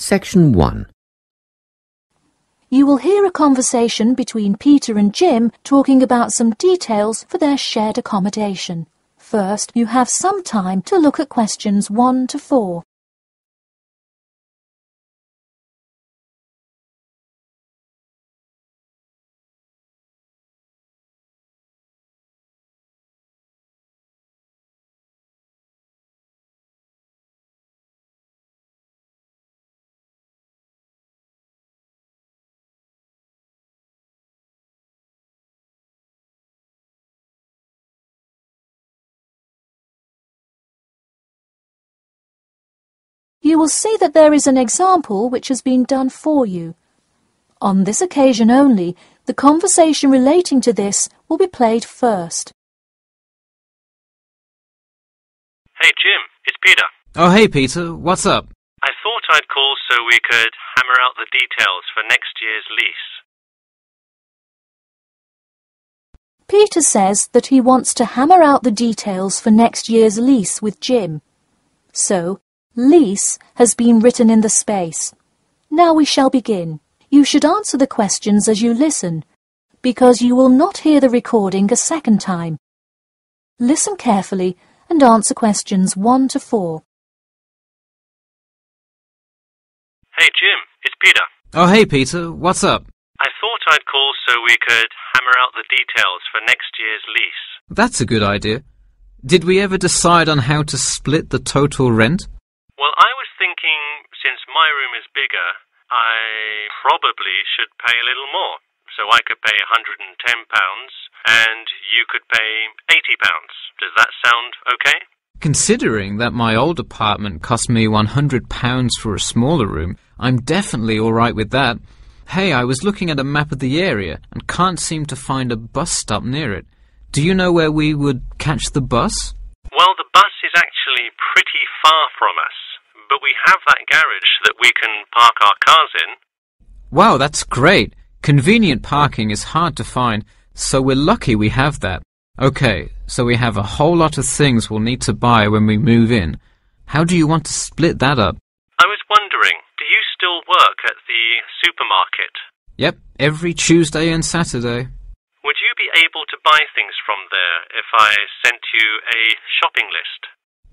Section 1. You will hear a conversation between Peter and Jim talking about some details for their shared accommodation. First, you have some time to look at questions 1 to 4. You will see that there is an example which has been done for you. On this occasion only, the conversation relating to this will be played first. Hey Jim, it's Peter. Oh, hey, Peter. What's up? I thought I'd call so we could hammer out the details for next year's lease. Peter says that he wants to hammer out the details for next year's lease with Jim. So, lease has been written in the space. Now we shall begin. You should answer the questions as you listen, because you will not hear the recording a second time. Listen carefully and answer questions 1 to 4. Hey Jim, it's Peter. Oh, hey, Peter. What's up? I thought I'd call so we could hammer out the details for next year's lease. That's a good idea. Did we ever decide on how to split the total rent? Well, I was thinking since my room is bigger, I probably should pay a little more. So I could pay £110 and you could pay £80. Does that sound okay? Considering that my old apartment cost me £100 for a smaller room, I'm definitely alright with that. Hey, I was looking at a map of the area and can't seem to find a bus stop near it. Do you know where we would catch the bus? Well, the bus is actually pretty far from us, but we have that garage that we can park our cars in. Wow, that's great. Convenient parking is hard to find, so we're lucky we have that. Okay, so we have a whole lot of things we'll need to buy when we move in. How do you want to split that up? I was wondering, do you still work at the supermarket? Yep, every Tuesday and Saturday. Would you be able to buy things from there if I sent you a shopping list?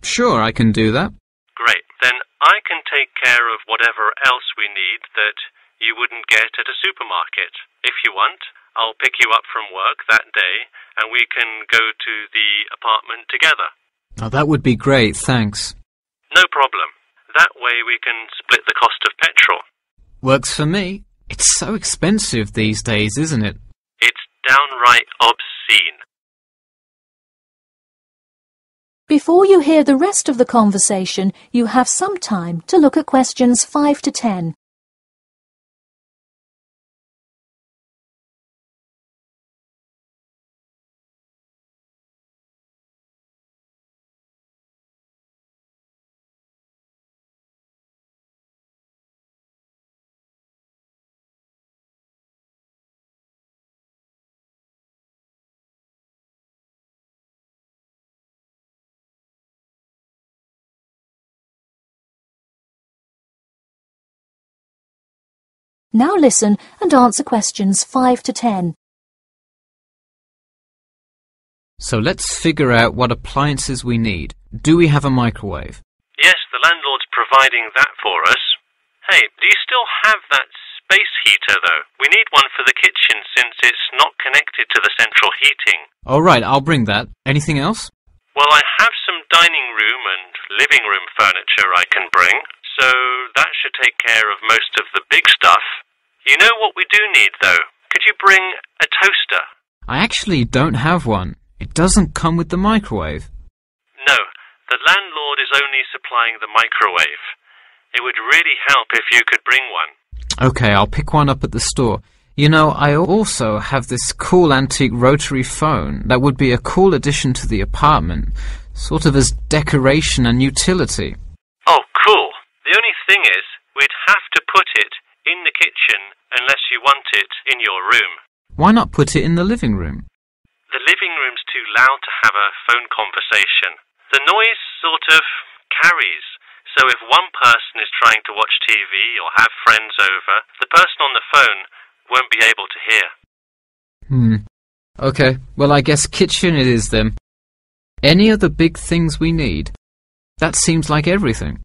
Sure, I can do that. Great. Then I can take care of whatever else we need that you wouldn't get at a supermarket. If you want, I'll pick you up from work that day and we can go to the apartment together. Oh, that would be great, thanks. No problem. That way we can split the cost of petrol. Works for me. It's so expensive these days, isn't it? It's downright obscene. Before you hear the rest of the conversation, you have some time to look at questions 5 to 10. Now listen and answer questions 5 to 10. So let's figure out what appliances we need. Do we have a microwave? Yes, the landlord's providing that for us. Hey, do you still have that space heater though? We need one for the kitchen since it's not connected to the central heating. Alright, I'll bring that. Anything else? Well, I have some dining room and living room furniture I can bring, so that should take care of most of the big stuff. You know what we do need though? Could you bring a toaster? I actually don't have one. It doesn't come with the microwave. No, the landlord is only supplying the microwave. It would really help if you could bring one. Okay, I'll pick one up at the store. You know, I also have this cool antique rotary phone that would be a cool addition to the apartment, sort of as decoration and utility. Oh, cool. The only thing is, we'd have to put it in the kitchen unless you want it in your room. Why not put it in the living room? The living room's too loud to have a phone conversation. The noise sort of carries. So if one person is trying to watch TV or have friends over, the person on the phone won't be able to hear. Hmm. Okay, well, I guess kitchen it is then. Any other big things we need? That seems like everything.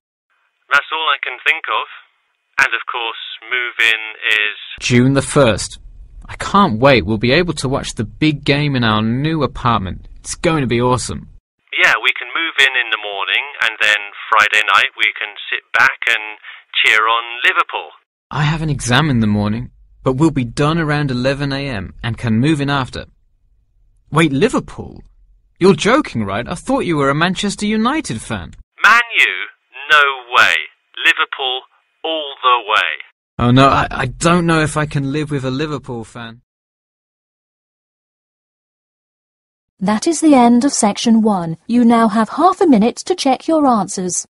That's all I can think of. And of course, move in is. June the 1st. I can't wait. We'll be able to watch the big game in our new apartment. It's going to be awesome. Yeah, we can move in in the morning, and then Friday night we can sit back and cheer on Liverpool. I have an exam in the morning, but we'll be done around 11am and can move in after. Wait, Liverpool? You're joking, right? I thought you were a Manchester United fan. Man U? No way. Liverpool all the way. Oh no, I, I don't know if I can live with a Liverpool fan. That is the end of section one. You now have half a minute to check your answers.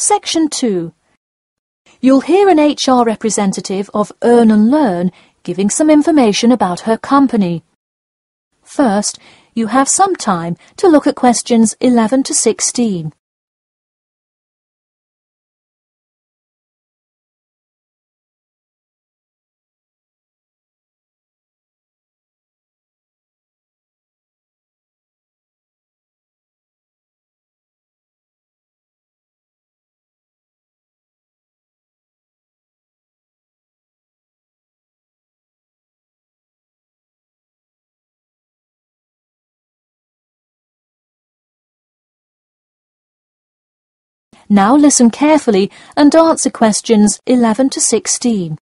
Section 2. You'll hear an HR representative of Earn and Learn giving some information about her company. First, you have some time to look at questions 11 to 16. Now listen carefully and answer questions 11 to 16.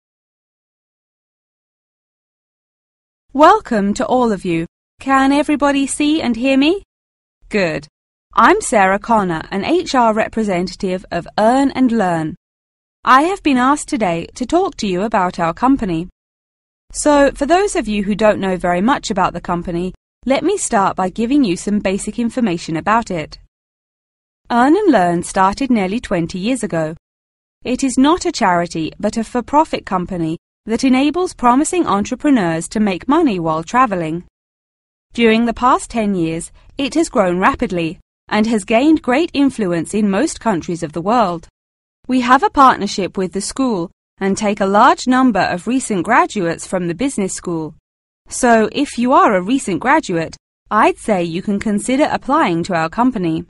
Welcome to all of you. Can everybody see and hear me? Good. I'm Sarah Connor, an HR representative of Earn and Learn. I have been asked today to talk to you about our company. So, for those of you who don't know very much about the company, let me start by giving you some basic information about it. Earn and Learn started nearly 20 years ago. It is not a charity but a for-profit company that enables promising entrepreneurs to make money while traveling. During the past 10 years, it has grown rapidly and has gained great influence in most countries of the world. We have a partnership with the school and take a large number of recent graduates from the business school. So if you are a recent graduate, I'd say you can consider applying to our company.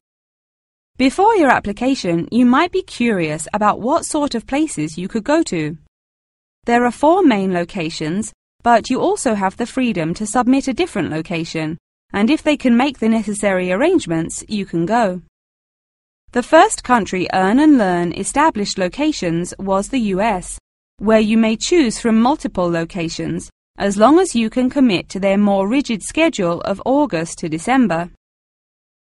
Before your application, you might be curious about what sort of places you could go to. There are four main locations, but you also have the freedom to submit a different location, and if they can make the necessary arrangements, you can go. The first country Earn and Learn established locations was the US, where you may choose from multiple locations, as long as you can commit to their more rigid schedule of August to December.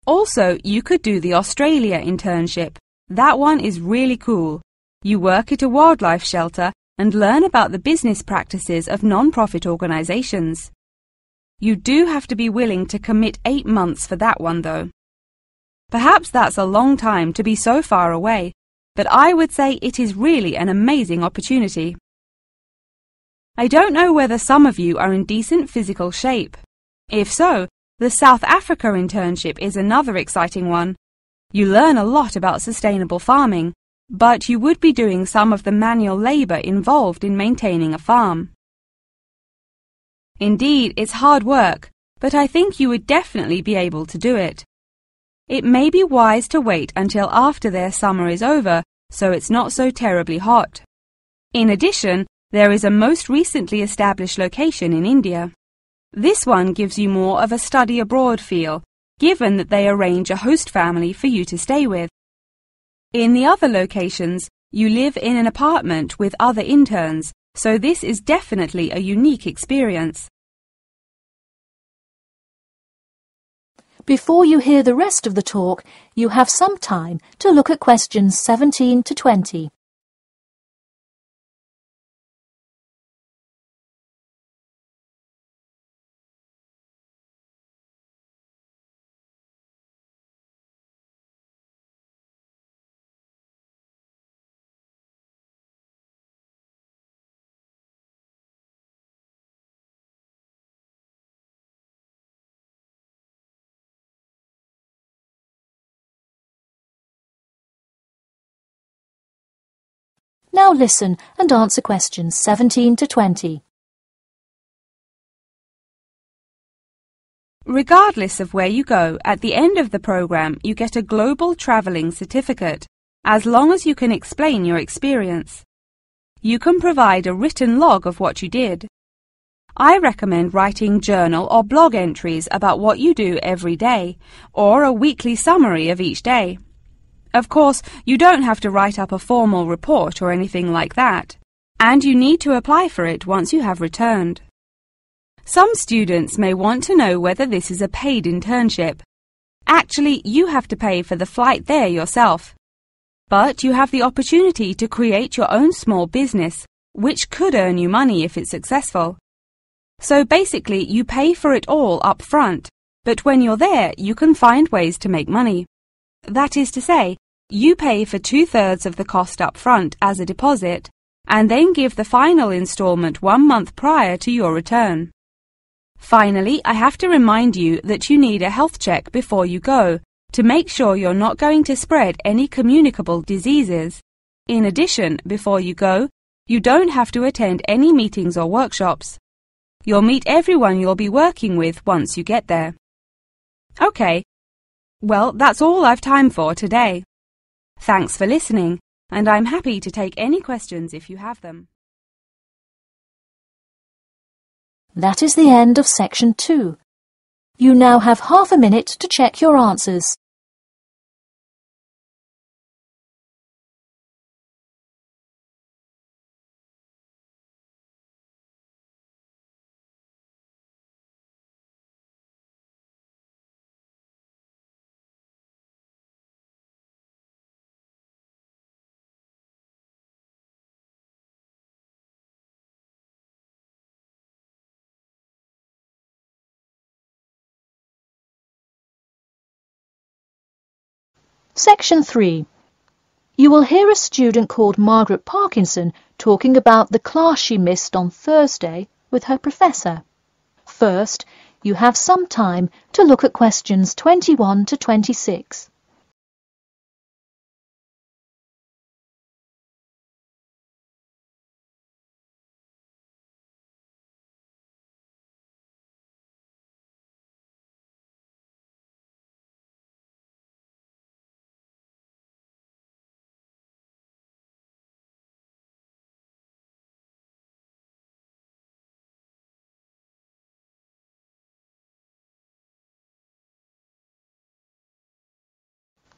Also, you could do the Australia internship. That one is really cool. You work at a wildlife shelter and learn about the business practices of non-profit organizations. You do have to be willing to commit eight months for that one though. Perhaps that's a long time to be so far away, but I would say it is really an amazing opportunity. I don't know whether some of you are in decent physical shape. If so, the South Africa internship is another exciting one. You learn a lot about sustainable farming, but you would be doing some of the manual labour involved in maintaining a farm. Indeed, it's hard work, but I think you would definitely be able to do it. It may be wise to wait until after their summer is over so it's not so terribly hot. In addition, there is a most recently established location in India. This one gives you more of a study abroad feel, given that they arrange a host family for you to stay with. In the other locations, you live in an apartment with other interns, so this is definitely a unique experience. Before you hear the rest of the talk, you have some time to look at questions 17 to 20. Now listen and answer questions 17 to 20. Regardless of where you go, at the end of the program you get a global travelling certificate, as long as you can explain your experience. You can provide a written log of what you did. I recommend writing journal or blog entries about what you do every day, or a weekly summary of each day. Of course, you don't have to write up a formal report or anything like that, and you need to apply for it once you have returned. Some students may want to know whether this is a paid internship. Actually, you have to pay for the flight there yourself. But you have the opportunity to create your own small business, which could earn you money if it's successful. So basically, you pay for it all up front, but when you're there, you can find ways to make money. That is to say, you pay for two-thirds of the cost up front as a deposit, and then give the final instalment one month prior to your return. Finally, I have to remind you that you need a health check before you go to make sure you're not going to spread any communicable diseases. In addition, before you go, you don't have to attend any meetings or workshops. You'll meet everyone you'll be working with once you get there. Okay, well, that's all I've time for today. Thanks for listening, and I'm happy to take any questions if you have them. That is the end of section 2. You now have half a minute to check your answers. Section 3. You will hear a student called Margaret Parkinson talking about the class she missed on Thursday with her professor. First, you have some time to look at questions 21 to 26.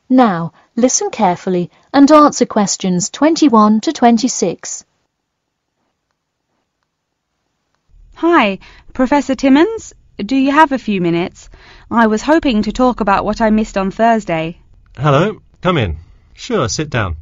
Now, listen carefully and answer questions 21 to 26. Hi, Professor Timmons. Do you have a few minutes? I was hoping to talk about what I missed on Thursday. Hello, come in. Sure, sit down.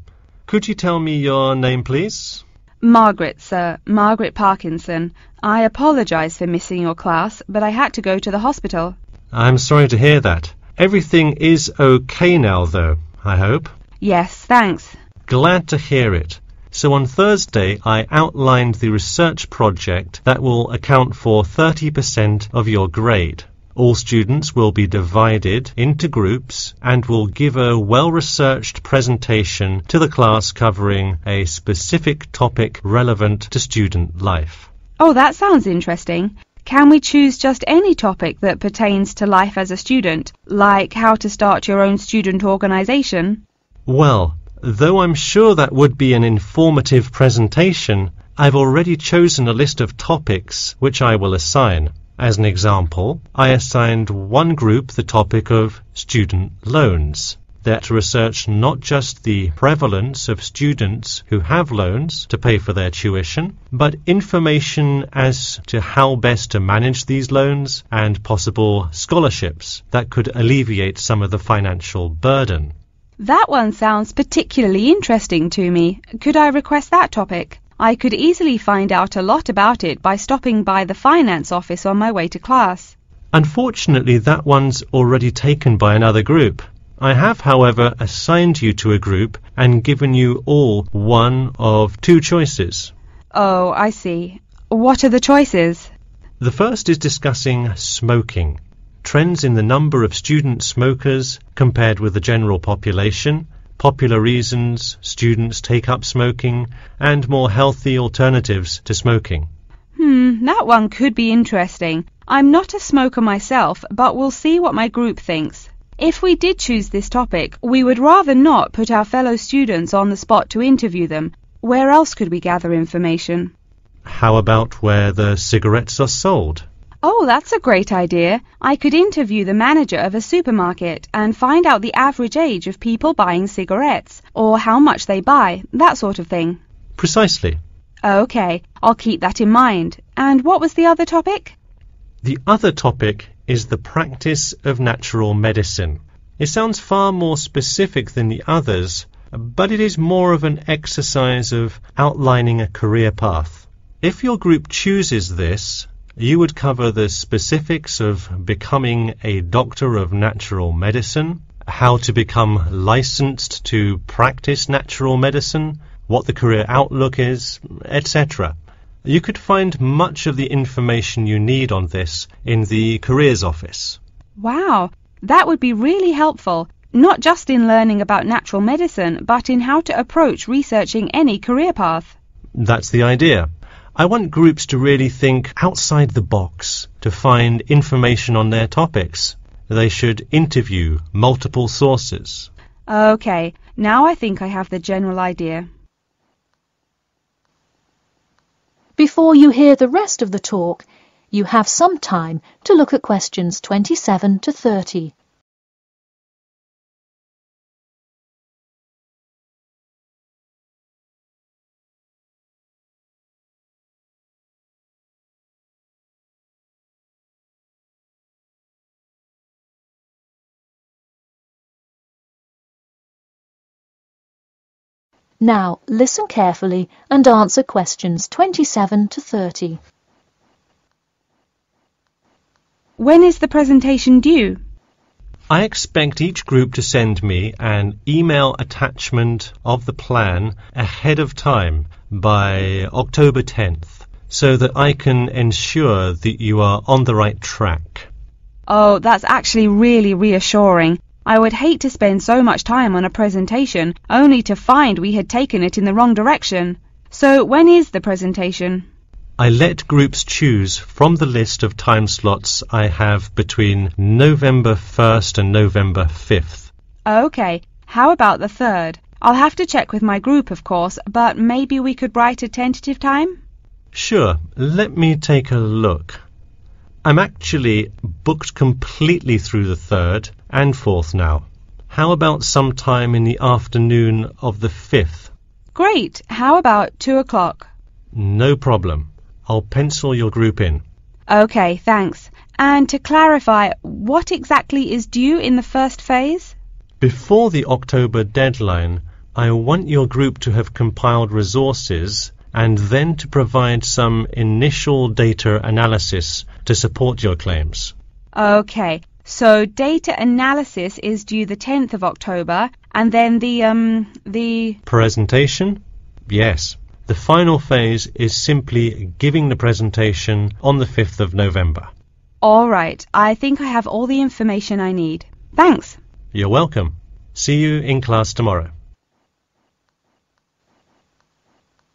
Could you tell me your name, please? Margaret, sir. Margaret Parkinson. I apologize for missing your class, but I had to go to the hospital. I'm sorry to hear that. Everything is okay now, though, I hope. Yes, thanks. Glad to hear it. So on Thursday, I outlined the research project that will account for 30% of your grade. All students will be divided into groups and will give a well-researched presentation to the class covering a specific topic relevant to student life. Oh, that sounds interesting. Can we choose just any topic that pertains to life as a student, like how to start your own student organization? Well, Though I'm sure that would be an informative presentation, I've already chosen a list of topics which I will assign. As an example, I assigned one group the topic of student loans. To research not just the prevalence of students who have loans to pay for their tuition, but information as to how best to manage these loans and possible scholarships that could alleviate some of the financial burden. That one sounds particularly interesting to me. Could I request that topic? I could easily find out a lot about it by stopping by the finance office on my way to class. Unfortunately, that one's already taken by another group. I have, however, assigned you to a group and given you all one of two choices. Oh, I see. What are the choices? The first is discussing smoking, trends in the number of student smokers compared with the general population, popular reasons students take up smoking, and more healthy alternatives to smoking. Hmm, that one could be interesting. I'm not a smoker myself, but we'll see what my group thinks. If we did choose this topic, we would rather not put our fellow students on the spot to interview them. Where else could we gather information? How about where the cigarettes are sold? Oh, that's a great idea. I could interview the manager of a supermarket and find out the average age of people buying cigarettes, or how much they buy, that sort of thing. Precisely. Okay, I'll keep that in mind. And what was the other topic? The other topic is the practice of natural medicine. It sounds far more specific than the others, but it is more of an exercise of outlining a career path. If your group chooses this, you would cover the specifics of becoming a doctor of natural medicine, how to become licensed to practice natural medicine, what the career outlook is, etc. You could find much of the information you need on this in the Careers Office. Wow, that would be really helpful, not just in learning about natural medicine, but in how to approach researching any career path. That's the idea. I want groups to really think outside the box to find information on their topics. They should interview multiple sources. Okay, now I think I have the general idea. Before you hear the rest of the talk, you have some time to look at questions 27 to 30. Now listen carefully and answer questions 27 to 30. When is the presentation due? I expect each group to send me an email attachment of the plan ahead of time by October 10th so that I can ensure that you are on the right track. Oh, that's actually really reassuring. I would hate to spend so much time on a presentation only to find we had taken it in the wrong direction. So when is the presentation? I let groups choose from the list of time slots I have between November 1st and November 5th. Okay, how about the 3rd? I'll have to check with my group, of course, but maybe we could write a tentative time? Sure, let me take a look. I'm actually booked completely through the 3rd and 4th now. How about sometime in the afternoon of the 5th? Great, how about 2 o'clock? No problem. I'll pencil your group in. Okay, thanks. And to clarify, what exactly is due in the first phase? Before the October deadline, I want your group to have compiled resources and then to provide some initial data analysis to support your claims. Okay, so data analysis is due the 10th of October, and then the, um, the... Presentation? Yes. The final phase is simply giving the presentation on the 5th of November. All right, I think I have all the information I need. Thanks. You're welcome. See you in class tomorrow.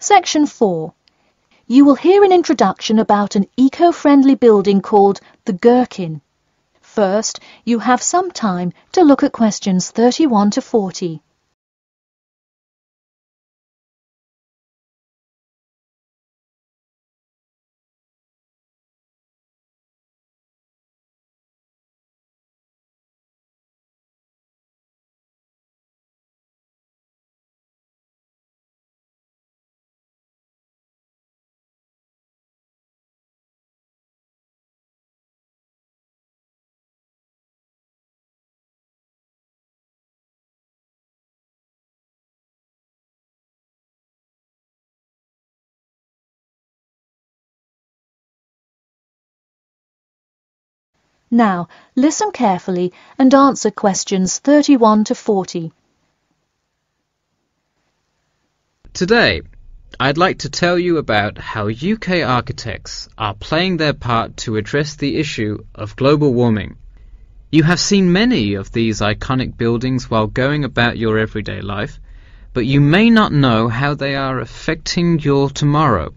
Section 4. You will hear an introduction about an eco-friendly building called the Gherkin. First, you have some time to look at questions 31 to 40. Now, listen carefully and answer questions 31 to 40. Today, I'd like to tell you about how UK architects are playing their part to address the issue of global warming. You have seen many of these iconic buildings while going about your everyday life, but you may not know how they are affecting your tomorrow.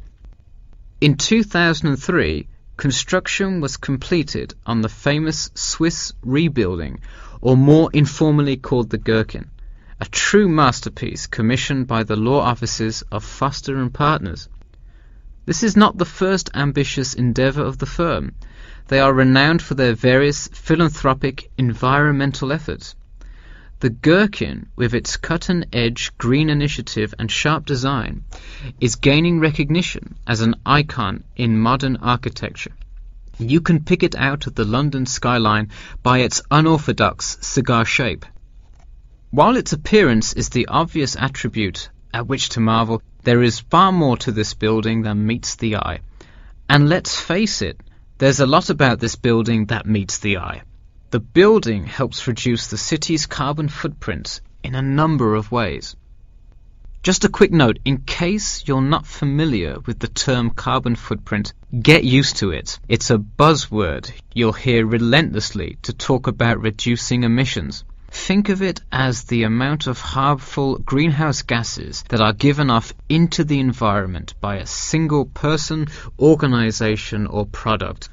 In 2003, construction was completed on the famous Swiss Re building, or more informally called the Gherkin, a true masterpiece commissioned by the law offices of Foster and Partners. This is not the first ambitious endeavour of the firm. They are renowned for their various philanthropic environmental efforts. The Gherkin, with its cut-and-edge green initiative and sharp design, is gaining recognition as an icon in modern architecture. You can pick it out of the London skyline by its unorthodox cigar shape. While its appearance is the obvious attribute at which to marvel, there is far more to this building than meets the eye. And let's face it, there's a lot about this building that meets the eye. The building helps reduce the city's carbon footprint in a number of ways. Just a quick note, in case you're not familiar with the term carbon footprint, get used to it. It's a buzzword you'll hear relentlessly to talk about reducing emissions. Think of it as the amount of harmful greenhouse gases that are given off into the environment by a single person, organization, or product.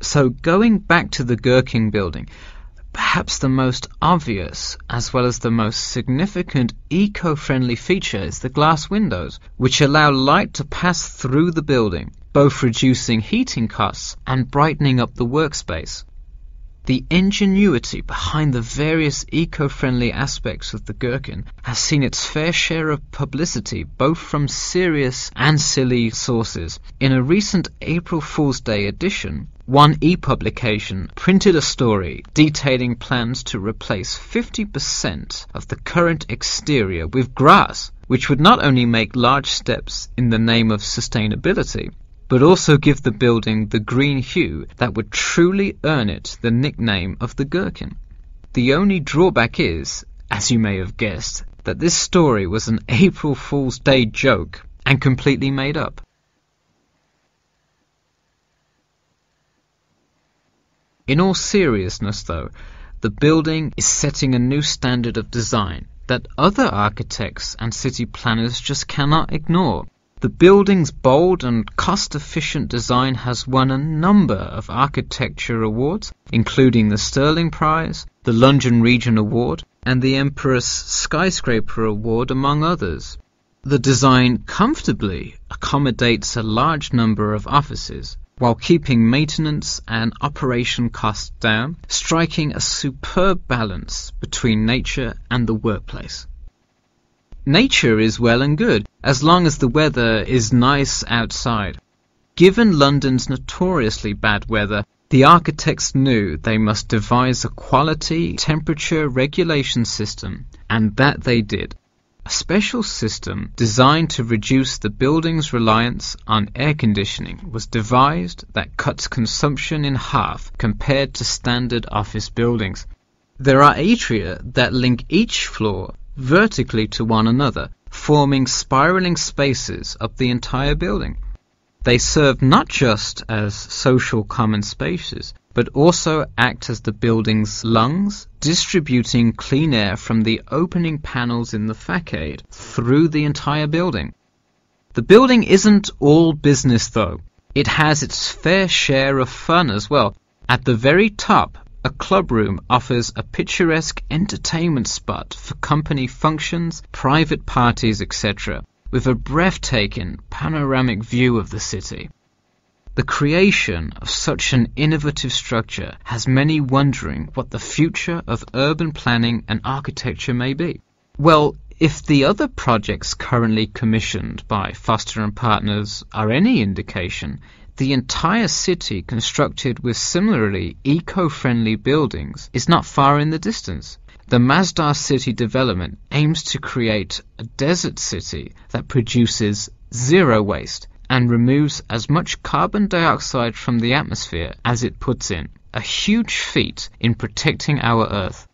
So going back to the Gherkin building, perhaps the most obvious as well as the most significant eco-friendly feature is the glass windows, which allow light to pass through the building, both reducing heating costs and brightening up the workspace. The ingenuity behind the various eco-friendly aspects of the Gherkin has seen its fair share of publicity both from serious and silly sources. In a recent April Fool's Day edition, one e-publication printed a story detailing plans to replace 50% of the current exterior with grass, which would not only make large steps in the name of sustainability, but also give the building the green hue that would truly earn it the nickname of the Gherkin. The only drawback is, as you may have guessed, that this story was an April Fool's Day joke and completely made up. In all seriousness, though, the building is setting a new standard of design that other architects and city planners just cannot ignore. The building's bold and cost-efficient design has won a number of architecture awards, including the Stirling Prize, the London Region Award, and the Emporis Skyscraper Award, among others. The design comfortably accommodates a large number of offices, while keeping maintenance and operation costs down, striking a superb balance between nature and the workplace. Nature is well and good, as long as the weather is nice outside. Given London's notoriously bad weather, the architects knew they must devise a quality temperature regulation system, and that they did. A special system designed to reduce the building's reliance on air conditioning was devised that cuts consumption in half compared to standard office buildings. There are atria that link each floor vertically to one another, forming spiraling spaces up the entire building. They serve not just as social common spaces, but also act as the building's lungs, distributing clean air from the opening panels in the facade through the entire building. The building isn't all business though. It has its fair share of fun as well. At the very top, a club room offers a picturesque entertainment spot for company functions, private parties, etc., with a breathtaking panoramic view of the city. The creation of such an innovative structure has many wondering what the future of urban planning and architecture may be. Well, if the other projects currently commissioned by Foster and Partners are any indication, the entire city constructed with similarly eco-friendly buildings is not far in the distance. The Masdar City development aims to create a desert city that produces zero waste and removes as much carbon dioxide from the atmosphere as it puts in, a huge feat in protecting our Earth.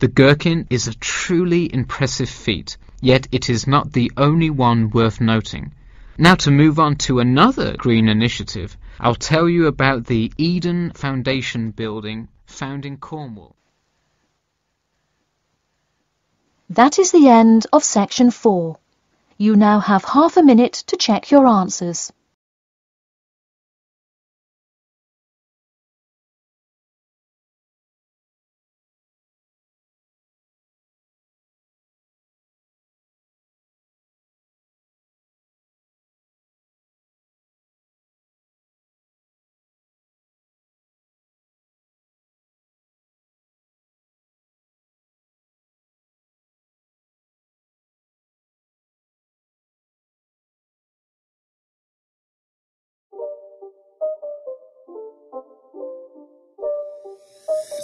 The gherkin is a truly impressive feat, yet it is not the only one worth noting. Now to move on to another green initiative, I'll tell you about the Eden Foundation building found in Cornwall. That is the end of section 4. You now have half a minute to check your answers.